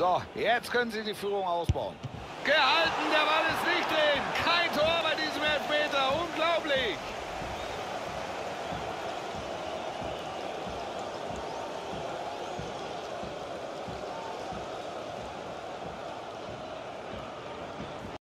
So, jetzt können sie die Führung ausbauen. Gehalten, der Ball ist nicht drin. Kein Tor bei diesem Elfmeter. Unglaublich.